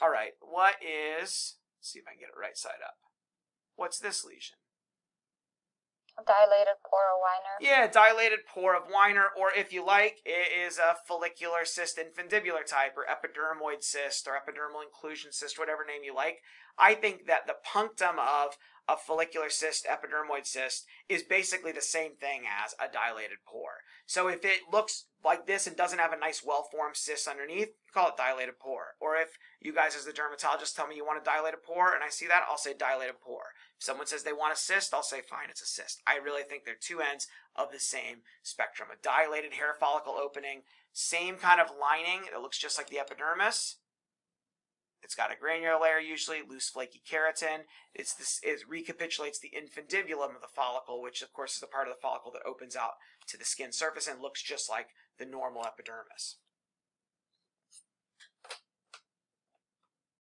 All right, what is, let's see if I can get it right side up. What's this lesion? Dilated pore of Winer. Yeah, dilated pore of Winer, or if you like, it is a follicular cyst infundibular type, or epidermoid cyst, or epidermal inclusion cyst, whatever name you like. I think that the punctum of a follicular cyst, epidermoid cyst, is basically the same thing as a dilated pore. So if it looks like this and doesn't have a nice well-formed cyst underneath, call it dilated pore. Or if you guys as the dermatologist tell me you want to dilate a pore and I see that, I'll say dilated pore. If someone says they want a cyst, I'll say fine, it's a cyst. I really think they're two ends of the same spectrum. A dilated hair follicle opening, same kind of lining, that looks just like the epidermis, it's got a granular layer, usually loose, flaky keratin. It's this it recapitulates the infundibulum of the follicle, which of course is the part of the follicle that opens out to the skin surface and looks just like the normal epidermis.